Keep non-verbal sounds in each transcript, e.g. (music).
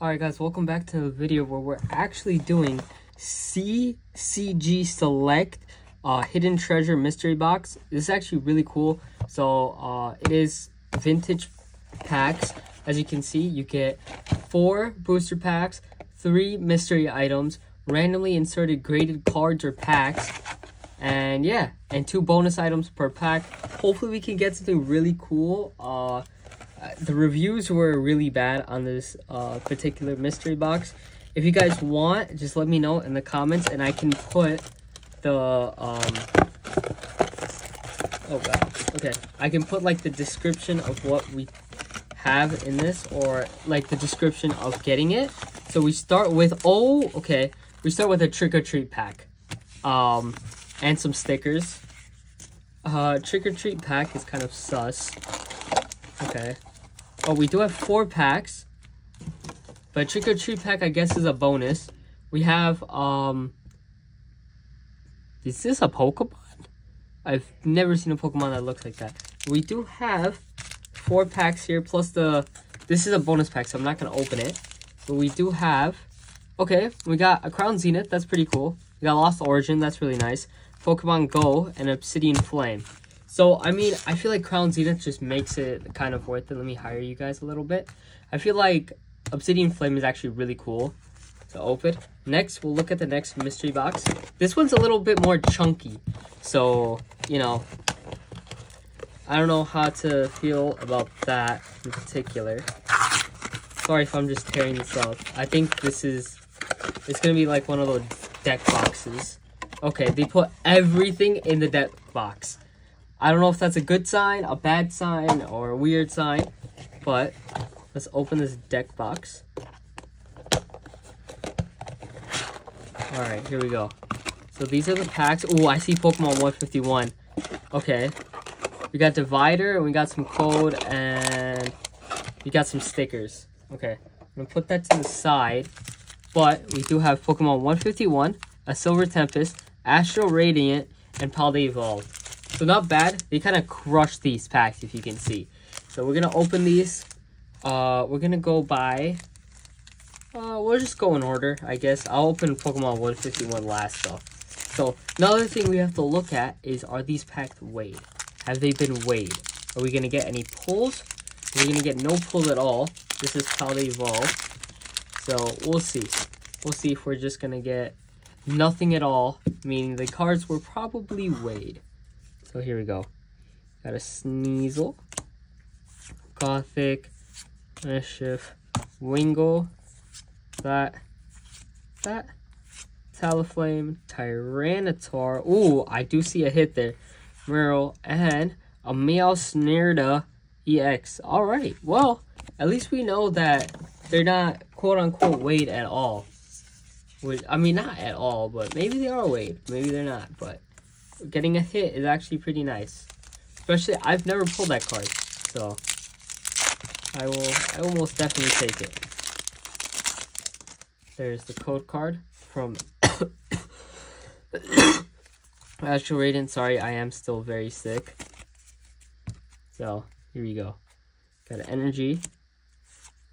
Alright guys, welcome back to the video where we're actually doing CCG Select uh, Hidden Treasure Mystery Box. This is actually really cool. So uh, it is vintage packs. As you can see, you get four booster packs, three mystery items, randomly inserted graded cards or packs, and yeah, and two bonus items per pack. Hopefully we can get something really cool. Uh, the reviews were really bad on this uh, particular mystery box. If you guys want, just let me know in the comments and I can put the, um, oh god, okay. I can put like the description of what we have in this or like the description of getting it. So we start with, oh, okay. We start with a trick or treat pack, um, and some stickers. Uh, trick or treat pack is kind of sus. Okay. Oh, we do have four packs. But Trick or Treat pack, I guess, is a bonus. We have, um... Is this a Pokemon? I've never seen a Pokemon that looks like that. We do have four packs here, plus the... This is a bonus pack, so I'm not going to open it. But we do have... Okay, we got a Crown Zenith. That's pretty cool. We got Lost Origin. That's really nice. Pokemon Go and Obsidian Flame. So, I mean, I feel like Crown Zenith just makes it kind of worth it. Let me hire you guys a little bit. I feel like Obsidian Flame is actually really cool to open. Next, we'll look at the next mystery box. This one's a little bit more chunky. So, you know, I don't know how to feel about that in particular. Sorry if I'm just tearing this up. I think this is, it's going to be like one of those deck boxes. Okay, they put everything in the deck box. I don't know if that's a good sign, a bad sign, or a weird sign, but let's open this deck box. Alright, here we go. So these are the packs. Oh, I see Pokemon 151. Okay. We got Divider, and we got some code, and we got some stickers. Okay. I'm to put that to the side. But we do have Pokemon 151, a Silver Tempest, Astral Radiant, and Paldea Evolved. So not bad. They kind of crushed these packs, if you can see. So we're going to open these. Uh, we're going to go by... Uh, we'll just go in order, I guess. I'll open Pokemon 151 last, though. So, another thing we have to look at is, are these packs weighed? Have they been weighed? Are we going to get any pulls? We're we going to get no pull at all? This is how they evolve. So, we'll see. We'll see if we're just going to get nothing at all, meaning the cards were probably weighed. So here we go. Got a Sneasel, Gothic, Mischief, Wingull, that, that, Talonflame, Tyranitar. Ooh, I do see a hit there. Merle, and a Meowscarada EX. Alright, well, at least we know that they're not quote-unquote weighed at all. Which, I mean, not at all, but maybe they are weighed. Maybe they're not, but getting a hit is actually pretty nice. Especially, I've never pulled that card, so I will, I will most definitely take it. There's the code card from (coughs) Astral Radiant. Sorry, I am still very sick. So, here we go. Got an energy.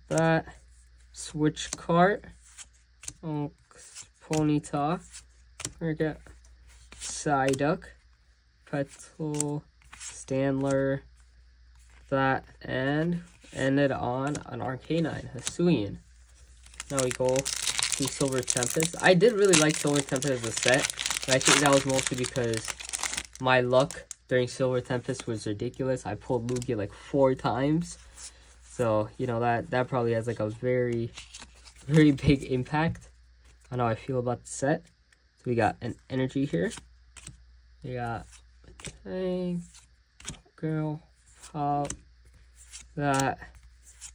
That. Switch cart. Oh, Ponyta. Got Psyduck, Petal, Stantler, that, and ended on an Arcanine, Hisuian. Now we go to Silver Tempest. I did really like Silver Tempest as a set, but I think that was mostly because my luck during Silver Tempest was ridiculous. I pulled Lugia like four times. So, you know, that, that probably has like a very, (laughs) very big impact on how I feel about the set. So we got an energy here. We got Tank, Girl, Pop, that,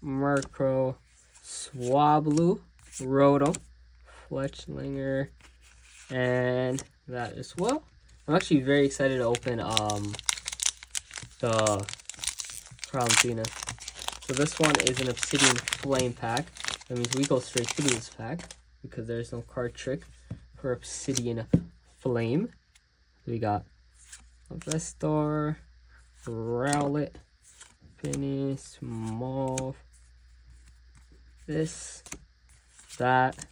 Murkrow, Swablu, Rotom, Fletchlinger, and that as well. I'm actually very excited to open um the Crown Zenith. So this one is an Obsidian Flame pack. That means we go straight through this pack because there's no card trick for Obsidian Flame. We got Vestar, Rowlet, Finish, Mauve, this, that.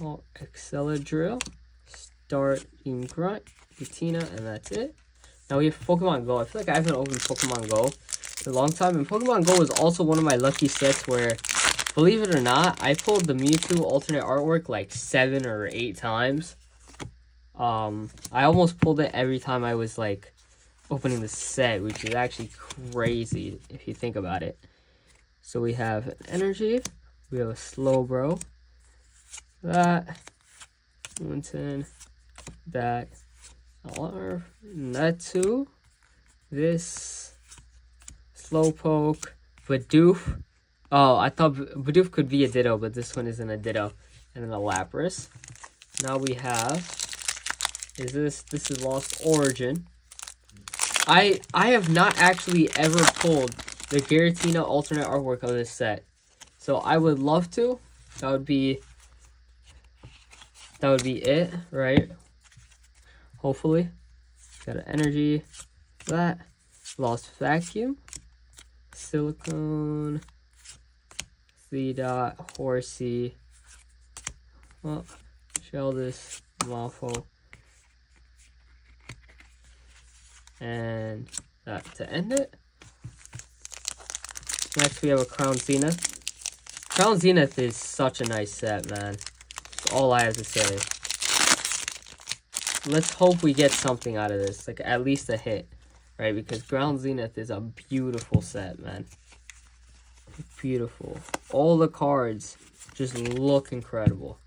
Oh, Excadrill, Starting Grunt, Patina, and that's it. Now we have Pokemon Go. I feel like I haven't opened Pokemon Go in a long time. And Pokemon Go is also one of my lucky sets where, believe it or not, I pulled the Mewtwo alternate artwork like seven or eight times. Um, I almost pulled it every time I was like opening the set, which is actually crazy if you think about it. So we have energy, we have a Slowbro, that, Winton, that, Natu, this, Slowpoke, Bidoof. Oh, I thought Bidoof could be a Ditto, but this one isn't a Ditto. And then a Lapras. Now we have, is this, this is Lost Origin. I I have not actually ever pulled the Giratina alternate artwork of this set. So I would love to. That would be that would be it, right? Hopefully. Got an energy. That. Lost vacuum. Silicone. C dot horsey. Well, this Malfo. And that to end it. Next we have a Crown Zenith. Crown Zenith is such a nice set, man. That's all I have to say. Let's hope we get something out of this. Like, at least a hit. Right? Because Crown Zenith is a beautiful set, man. Beautiful. All the cards just look incredible.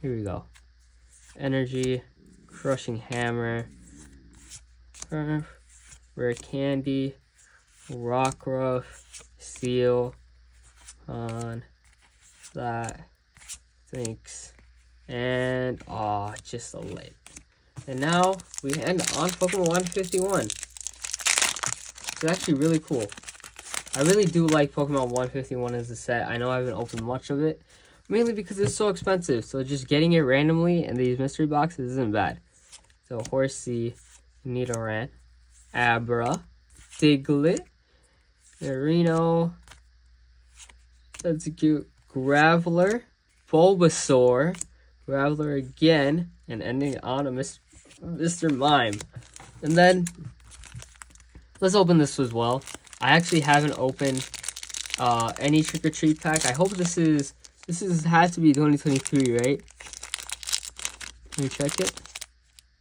Here we go. Energy. Crushing Hammer. Rare Candy, Rockruff, Seal, on that, thanks, and, oh, just a late. And now, we end on Pokemon 151. It's actually really cool. I really do like Pokemon 151 as a set. I know I haven't opened much of it, mainly because it's so expensive. So just getting it randomly in these mystery boxes isn't bad. So Horsea, Nidoran, Abra, Diglett, Reno, that's a cute, Graveler, Bulbasaur, Graveler again, and ending on a. Mr. Mime. And then, let's open this as well. I actually haven't opened uh, any Trick or Treat pack. I hope this is, this is has to be 2023, right? Can you check it?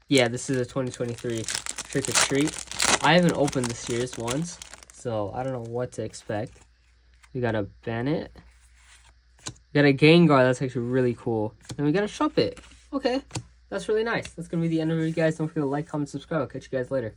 Yeah, this is a 2023 Trick or Treat. I haven't opened this year's ones, so I don't know what to expect. We got a Banette. We got a Gengar, that's actually really cool. And we got a Shuppet. Okay, that's really nice. That's to be the end of it, guys. Don't forget to like, comment, subscribe. I'll catch you guys later.